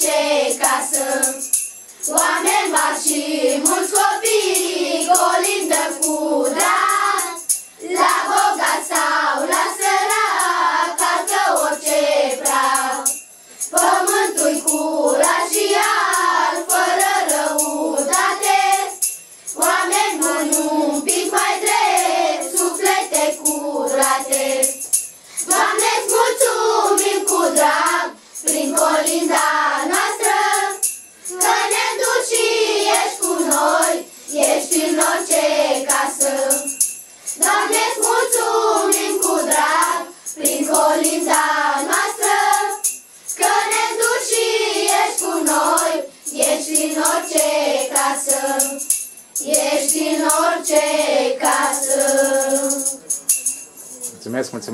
în orice casă. Oameni mari și mulți copii, colindă cu drag, la bogat sau la sărac, calcă orice prag. Pământul curat și iar, fără răutate, oameni buni un pic mai drept, suflete curate. Doamne, îți mulțumim cu drag, prin colinda ești în orice casă. Ești în orice casă. Mulțumesc, mulțumesc.